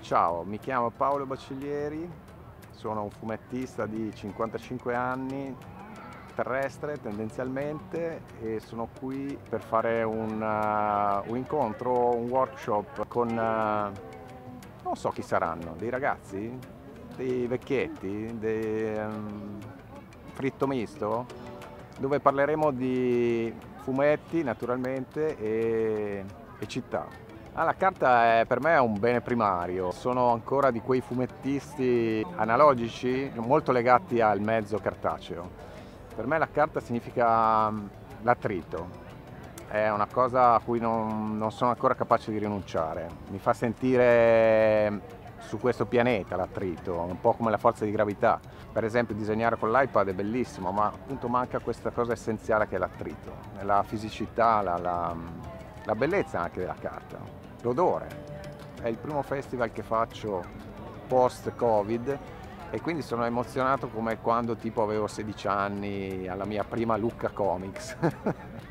Ciao, mi chiamo Paolo Baciglieri, sono un fumettista di 55 anni, terrestre tendenzialmente e sono qui per fare un, uh, un incontro, un workshop con, uh, non so chi saranno, dei ragazzi, dei vecchietti, dei um, fritto misto, dove parleremo di fumetti naturalmente e, e città. Ah, la carta è, per me è un bene primario, sono ancora di quei fumettisti analogici molto legati al mezzo cartaceo. Per me la carta significa mm, l'attrito, è una cosa a cui non, non sono ancora capace di rinunciare, mi fa sentire mm, su questo pianeta l'attrito, un po' come la forza di gravità. Per esempio disegnare con l'iPad è bellissimo, ma appunto manca questa cosa essenziale che è l'attrito, la fisicità, la, la, mm, la bellezza anche della carta l'odore. È il primo festival che faccio post-Covid e quindi sono emozionato come quando tipo avevo 16 anni alla mia prima Lucca Comics.